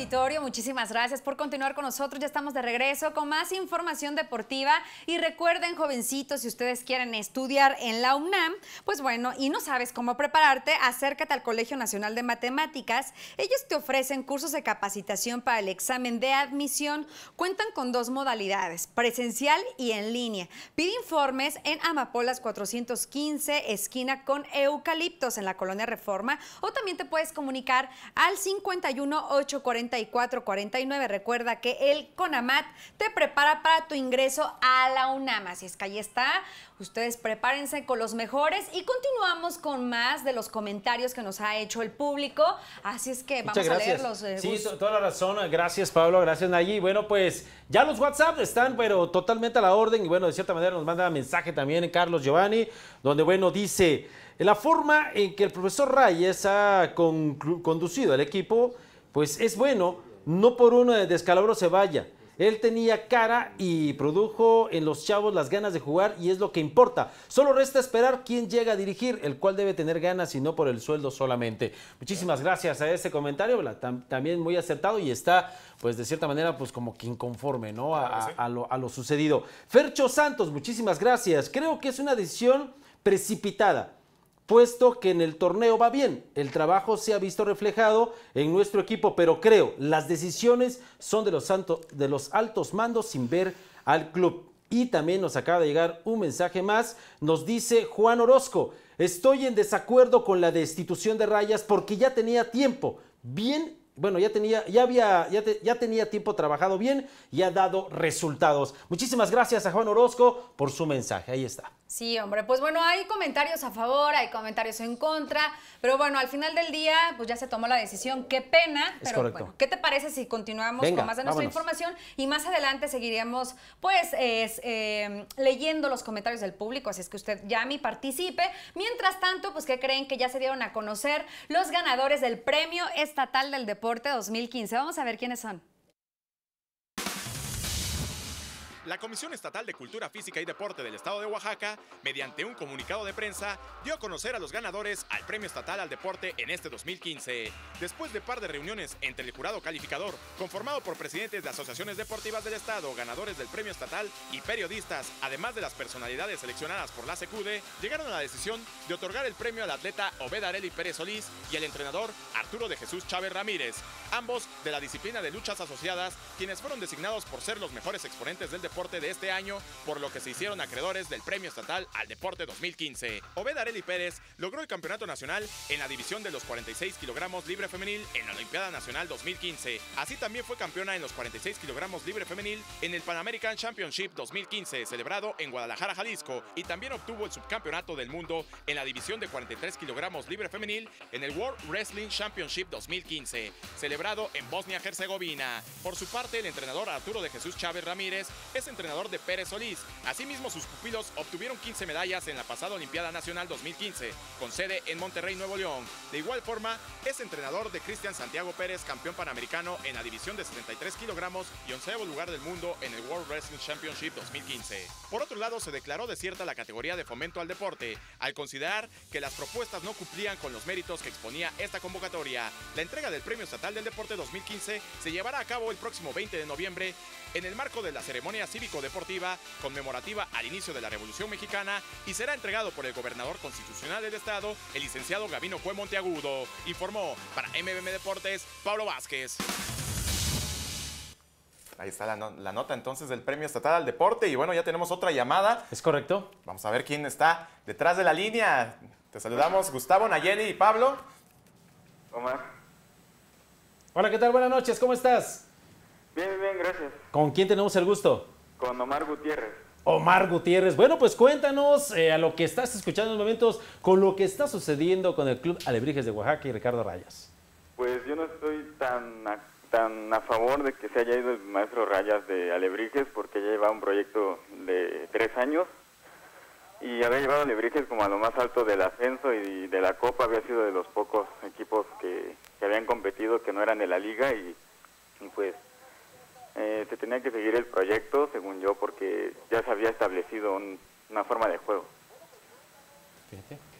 auditorio, muchísimas gracias por continuar con nosotros. Ya estamos de regreso con más información deportiva. Y recuerden, jovencitos, si ustedes quieren estudiar en la UNAM, pues bueno, y no sabes cómo prepararte, acércate al Colegio Nacional de Matemáticas. Ellos te ofrecen cursos de capacitación para el examen de admisión. Cuentan con dos modalidades, presencial y en línea. Pide informes en Amapolas 415, esquina con Eucaliptos en la Colonia Reforma, o también te puedes comunicar al 51 844 49. Recuerda que el CONAMAT te prepara para tu ingreso a la UNAM. Así es que ahí está. Ustedes prepárense con los mejores y continuamos con más de los comentarios que nos ha hecho el público. Así es que vamos a leerlos. Eh, sí, toda la razón. Gracias, Pablo. Gracias, Nayi. Bueno, pues ya los WhatsApp están, pero totalmente a la orden. Y bueno, de cierta manera nos manda mensaje también Carlos Giovanni, donde, bueno, dice. La forma en que el profesor Reyes ha conducido al equipo, pues es bueno, no por un descalabro se vaya. Él tenía cara y produjo en los chavos las ganas de jugar y es lo que importa. Solo resta esperar quién llega a dirigir, el cual debe tener ganas y no por el sueldo solamente. Muchísimas gracias a ese comentario, también muy acertado y está, pues de cierta manera, pues como que inconforme, ¿no? A, lo, a lo sucedido. Fercho Santos, muchísimas gracias. Creo que es una decisión precipitada puesto que en el torneo va bien. El trabajo se ha visto reflejado en nuestro equipo, pero creo, las decisiones son de los, de los altos mandos sin ver al club. Y también nos acaba de llegar un mensaje más, nos dice Juan Orozco, estoy en desacuerdo con la destitución de Rayas porque ya tenía tiempo. Bien bueno, ya tenía, ya había, ya, ya, tenía tiempo trabajado bien y ha dado resultados. Muchísimas gracias a Juan Orozco por su mensaje. Ahí está. Sí, hombre, pues bueno, hay comentarios a favor, hay comentarios en contra, pero bueno, al final del día, pues ya se tomó la decisión. Qué pena, pero bueno, ¿qué te parece si continuamos con más de nuestra información y más adelante seguiríamos, pues, em, leyendo los comentarios del público, así es que usted llame y participe. Mientras tanto, pues, ¿qué creen que ya se dieron a conocer los ganadores del Premio Estatal del Deporte 2015? Vamos a ver quiénes son. La Comisión Estatal de Cultura Física y Deporte del Estado de Oaxaca, mediante un comunicado de prensa, dio a conocer a los ganadores al Premio Estatal al Deporte en este 2015. Después de par de reuniones entre el jurado calificador, conformado por presidentes de asociaciones deportivas del Estado, ganadores del Premio Estatal y periodistas, además de las personalidades seleccionadas por la SECUDE, llegaron a la decisión de otorgar el premio al atleta Obed Areli Pérez Solís y al entrenador Arturo de Jesús Chávez Ramírez, ambos de la disciplina de luchas asociadas, quienes fueron designados por ser los mejores exponentes del deporte de este año, por lo que se hicieron acreedores del Premio Estatal al Deporte 2015. Obed Areli Pérez logró el campeonato nacional en la división de los 46 kilogramos libre femenil en la Olimpiada Nacional 2015. Así también fue campeona en los 46 kilogramos libre femenil en el Pan American Championship 2015, celebrado en Guadalajara, Jalisco, y también obtuvo el subcampeonato del mundo en la división de 43 kilogramos libre femenil en el World Wrestling Championship 2015, celebrado en Bosnia-Herzegovina. Por su parte, el entrenador Arturo de Jesús Chávez Ramírez es entrenador de Pérez Solís. Asimismo, sus pupilos obtuvieron 15 medallas en la pasada Olimpiada Nacional 2015, con sede en Monterrey, Nuevo León. De igual forma, es entrenador de Cristian Santiago Pérez, campeón panamericano en la división de 73 kilogramos y onceavo lugar del mundo en el World Wrestling Championship 2015. Por otro lado, se declaró desierta la categoría de fomento al deporte, al considerar que las propuestas no cumplían con los méritos que exponía esta convocatoria. La entrega del Premio Estatal del Deporte 2015 se llevará a cabo el próximo 20 de noviembre en el marco de la ceremonia cívico-deportiva conmemorativa al inicio de la Revolución Mexicana y será entregado por el gobernador constitucional del estado, el licenciado Gabino Cue Monteagudo. Informó para MBM Deportes, Pablo Vázquez. Ahí está la, nota entonces del Premio Estatal al Deporte. Y bueno, ya tenemos otra llamada. Es correcto. Vamos a ver quién está detrás de la línea. Te saludamos, Gustavo, Nayeli y Pablo. Omar. Hola, ¿qué tal? Buenas noches, ¿cómo estás? Bien, bien, gracias. ¿Con quién tenemos el gusto? Con Omar Gutiérrez. Omar Gutiérrez. Bueno, pues cuéntanos eh, a lo que estás escuchando en los momentos con lo que está sucediendo con el Club Alebrijes de Oaxaca y Ricardo Rayas. Pues yo no estoy tan a, tan a favor de que se haya ido el maestro Rayas de Alebrijes porque ya lleva un proyecto de tres años y había llevado a Alebrijes como a lo más alto del ascenso y de la Copa había sido de los pocos equipos que, habían competido que no eran de la liga y pues eh, se tenía que seguir el proyecto, según yo, porque ya se había establecido una forma de juego.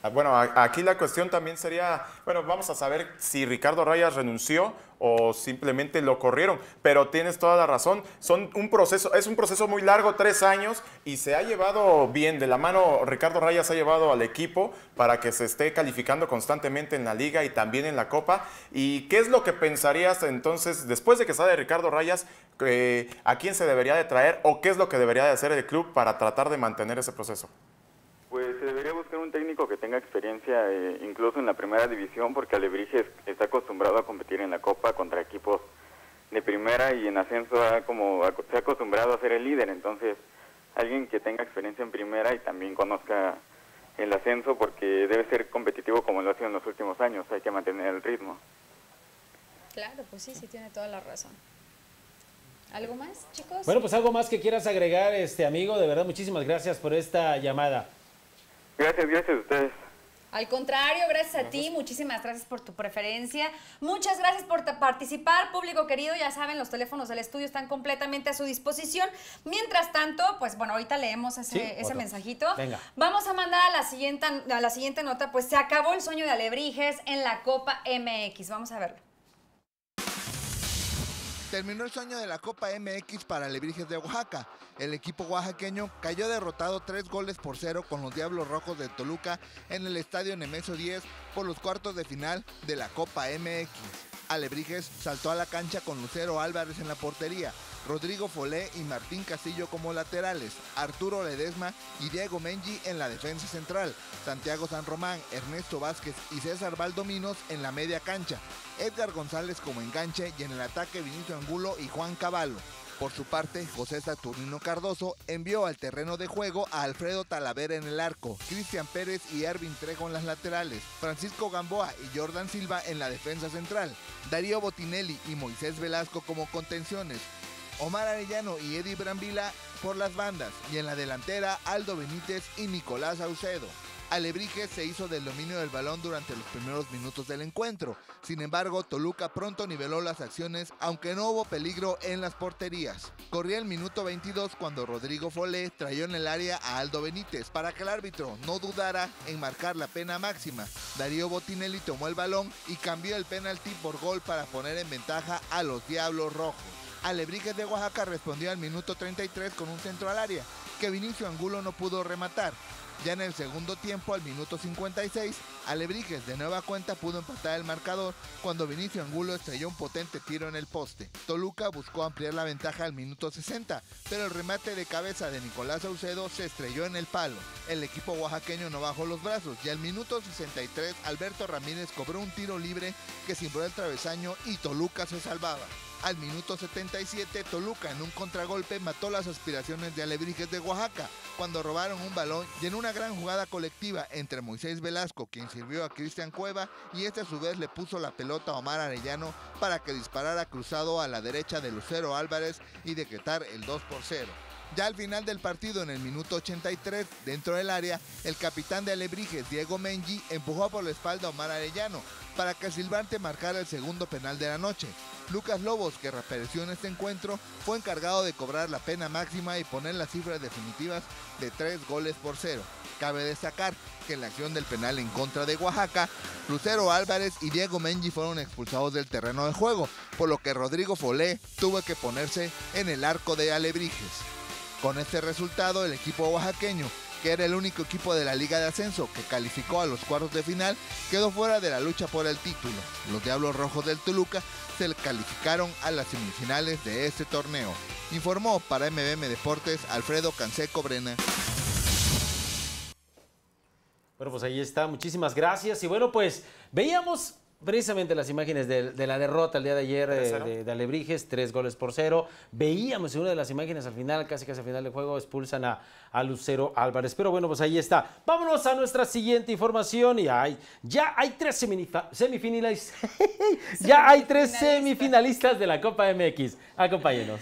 Bueno, a- aquí la cuestión también sería, bueno, vamos a saber si Ricardo Rayas renunció o simplemente lo corrieron, pero tienes toda la razón, son un proceso, es un proceso muy largo, tres años, y se ha llevado bien, de la mano Ricardo Rayas ha llevado al equipo para que se esté calificando constantemente en la liga y también en la Copa, y qué es lo que pensarías entonces, después de que sale Ricardo Rayas, eh, a quién se debería de traer o qué es lo que debería de hacer el club para tratar de mantener ese proceso? Se debería buscar un técnico que tenga experiencia eh, incluso en la primera división porque Alebrijes está acostumbrado a competir en la Copa contra equipos de primera y en ascenso ha como, se ha acostumbrado a ser el líder. Entonces, alguien que tenga experiencia en primera y también conozca el ascenso porque debe ser competitivo como lo ha sido en los últimos años. Hay que mantener el ritmo. Claro, pues sí, sí tiene toda la razón. ¿Algo más, chicos? Bueno, pues algo más que quieras agregar, este amigo. De verdad, muchísimas gracias por esta llamada. Gracias, gracias a ustedes. Al contrario, gracias a ti, muchísimas gracias por tu preferencia, muchas gracias por participar, público querido, ya saben, los teléfonos del estudio están completamente a su disposición. Mientras tanto, pues bueno, ahorita leemos ese, Sí, ese mensajito. Venga. Vamos a mandar a la, siguiente, a la siguiente nota, pues se acabó el sueño de Alebrijes en la Copa MX, vamos a verlo. Terminó el sueño de la Copa MX para Alebrijes de Oaxaca. El equipo oaxaqueño cayó derrotado tres goles por cero con los Diablos Rojos de Toluca en el estadio Nemesio 10 por los cuartos de final de la Copa MX. Alebrijes saltó a la cancha con Lucero Álvarez en la portería, Rodrigo Folé y Martín Castillo como laterales, Arturo Ledesma y Diego Mengi en la defensa central, Santiago San Román, Ernesto Vázquez y César Valdominos en la media cancha, Edgar González como enganche y en el ataque Vinicio Angulo y Juan Caballo. Por su parte, José Saturnino Cardoso envió al terreno de juego a Alfredo Talavera en el arco, Cristian Pérez y Ervin Trejo en las laterales, Francisco Gamboa y Jordan Silva en la defensa central, Darío Botinelli y Moisés Velasco como contenciones, Omar Arellano y Eddie Brambila por las bandas y en la delantera Aldo Benítez y Nicolás Saucedo. Alebrijes se hizo del dominio del balón durante los primeros minutos del encuentro. Sin embargo, Toluca pronto niveló las acciones, aunque no hubo peligro en las porterías. Corría el minuto 22 cuando Rodrigo Folé trayó en el área a Aldo Benítez para que el árbitro no dudara en marcar la pena máxima. Darío Botinelli tomó el balón y cambió el penalti por gol para poner en ventaja a los Diablos Rojos. Alebrijes de Oaxaca respondió al minuto 33 con un centro al área, que Vinicio Angulo no pudo rematar. Ya en el segundo tiempo, al minuto 56, Alebrijes de nueva cuenta pudo empatar el marcador cuando Vinicio Angulo estrelló un potente tiro en el poste. Toluca buscó ampliar la ventaja al minuto 60, pero el remate de cabeza de Nicolás Saucedo se estrelló en el palo. El equipo oaxaqueño no bajó los brazos y al minuto 63 Alberto Ramírez cobró un tiro libre que cimbró el travesaño y Toluca se salvaba. Al minuto 77, Toluca en un contragolpe mató las aspiraciones de Alebrijes de Oaxaca cuando robaron un balón y en una gran jugada colectiva entre Moisés Velasco, quien sirvió a Cristian Cueva, y este a su vez le puso la pelota a Omar Arellano para que disparara cruzado a la derecha de Lucero Álvarez y decretar el 2 por 0. Ya al final del partido, en el minuto 83, dentro del área, el capitán de Alebrijes, Diego Mengi, empujó por la espalda a Omar Arellano para que Silvante marcara el segundo penal de la noche. Lucas Lobos, que reapareció en este encuentro, fue encargado de cobrar la pena máxima y poner las cifras definitivas de tres goles por cero. Cabe destacar que en la acción del penal en contra de Oaxaca, Lucero Álvarez y Diego Mengi fueron expulsados del terreno de juego, por lo que Rodrigo Folé tuvo que ponerse en el arco de Alebrijes. Con este resultado, el equipo oaxaqueño, que era el único equipo de la Liga de Ascenso que calificó a los cuartos de final, quedó fuera de la lucha por el título. Los Diablos Rojos del Toluca se calificaron a las semifinales de este torneo. Informó para MBM Deportes Alfredo Canseco Brena. Bueno, pues ahí está. Muchísimas gracias. Y bueno, pues veíamos precisamente las imágenes de, de la derrota el día de ayer eh, 3-0. de, de Alebrijes, tres goles por cero. Veíamos en una de las imágenes al final, casi casi al final del juego, expulsan a, a Lucero Álvarez. Pero bueno, pues ahí está. Vámonos a nuestra siguiente información. Y hay, ya hay tres semifinalistas. ya hay tres semifinalistas de la Copa MX. Acompáñenos.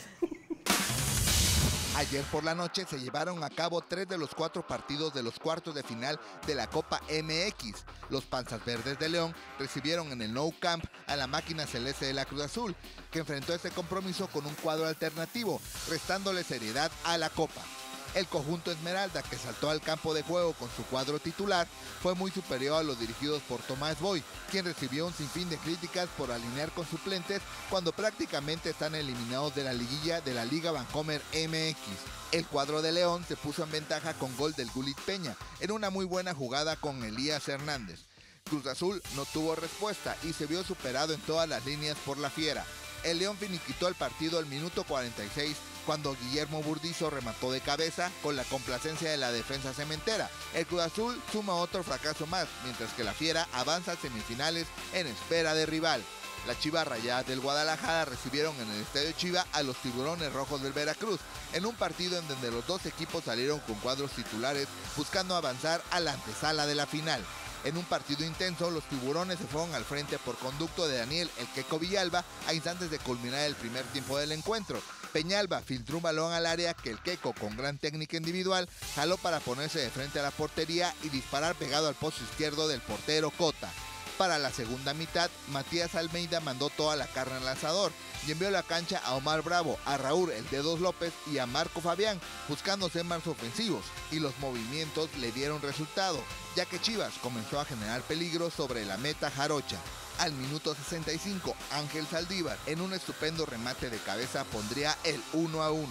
Ayer por la noche se llevaron a cabo tres de los cuatro partidos de los cuartos de final de la Copa MX. Los Panzas Verdes de León recibieron en el Nou Camp a la máquina celeste de la Cruz Azul, que enfrentó este compromiso con un cuadro alternativo, restándole seriedad a la Copa. El conjunto Esmeralda, que saltó al campo de juego con su cuadro titular, fue muy superior a los dirigidos por Tomás Boy, quien recibió un sinfín de críticas por alinear con suplentes cuando prácticamente están eliminados de la liguilla de la Liga Vancomer MX. El cuadro de León se puso en ventaja con gol del Gulit Peña, en una muy buena jugada con Elías Hernández. Cruz Azul no tuvo respuesta y se vio superado en todas las líneas por la Fiera. El León finiquitó el partido al minuto 46 cuando Guillermo Burdizo remató de cabeza con la complacencia de la defensa cementera. El Cruz Azul suma otro fracaso más, mientras que la Fiera avanza a semifinales en espera de rival. Las Chivas Rayadas del Guadalajara recibieron en el Estadio Chiva a los Tiburones Rojos del Veracruz, en un partido en donde los dos equipos salieron con cuadros titulares buscando avanzar a la antesala de la final. En un partido intenso, los tiburones se fueron al frente por conducto de Daniel El Queco Villalba a instantes de culminar el primer tiempo del encuentro. Peñalba filtró un balón al área que el Queco, con gran técnica individual, jaló para ponerse de frente a la portería y disparar pegado al pozo izquierdo del portero Cota. Para la segunda mitad, Matías Almeida mandó toda la carne al asador y envió la cancha a Omar Bravo, a Raúl El Dedos López y a Marco Fabián, buscando ser más ofensivos, y los movimientos le dieron resultado, ya que Chivas comenzó a generar peligro sobre la meta jarocha. Al minuto 65, Ángel Saldívar, en un estupendo remate de cabeza, pondría el 1 a 1.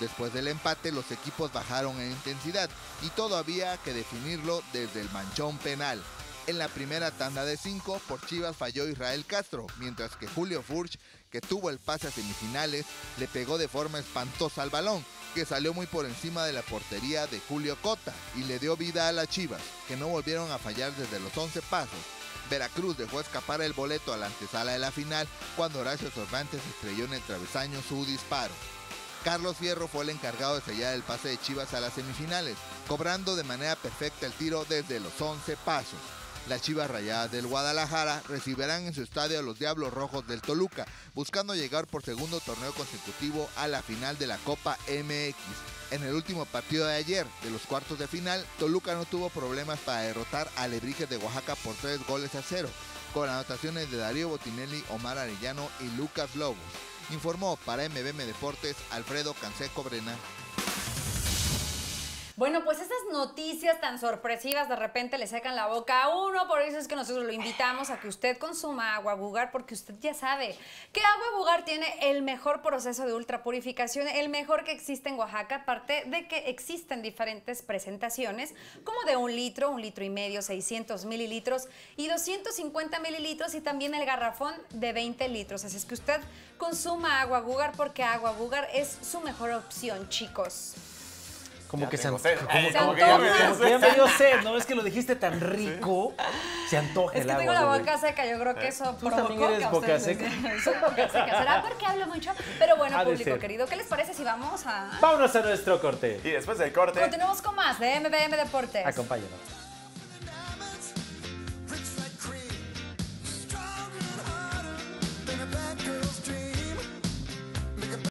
Después del empate, los equipos bajaron en intensidad y todo había que definirlo desde el manchón penal. En la primera tanda de 5, por Chivas falló Israel Castro, mientras que Julio Furch, que tuvo el pase a semifinales, le pegó de forma espantosa al balón, que salió muy por encima de la portería de Julio Cota y le dio vida a las Chivas, que no volvieron a fallar desde los 11 pasos. Veracruz dejó escapar el boleto a la antesala de la final cuando Horacio Cervantes estrelló en el travesaño su disparo. Carlos Fierro fue el encargado de sellar el pase de Chivas a las semifinales, cobrando de manera perfecta el tiro desde los 11 pasos. Las Chivas Rayadas del Guadalajara recibirán en su estadio a los Diablos Rojos del Toluca, buscando llegar por segundo torneo consecutivo a la final de la Copa MX. En el último partido de ayer, de los cuartos de final, Toluca no tuvo problemas para derrotar a Lebrijes de Oaxaca por tres goles a cero, con anotaciones de Darío Botinelli, Omar Arellano y Lucas Lobos. Informó para MBM Deportes Alfredo Canseco Brena. Bueno, pues esas noticias tan sorpresivas de repente le secan la boca a uno, por eso es que nosotros lo invitamos a que usted consuma agua Bugar, porque usted ya sabe que agua Bugar tiene el mejor proceso de ultrapurificación, el mejor que existe en Oaxaca, aparte de que existen diferentes presentaciones, como de un litro, un litro y medio, 600 mililitros y 250 mililitros, y también el garrafón de 20 litros. Así es que usted consuma agua Bugar, porque agua Bugar es su mejor opción, chicos. Como que se, tengo an- sed. como- que ya ya me sed. Ya me dio sed, ¿no? Es que lo dijiste tan rico. Se antoja Es el que tengo la boca seca, yo creo que eso Tú provocó también eres que a boca ustedes seca. les- Soy boca seca. ¿Será porque hablo mucho? Pero bueno, Ha público querido, ¿qué les parece si vamos a... Vámonos a nuestro corte. Y después del corte, Continuamos con más de MBM Deportes. Acompáñanos.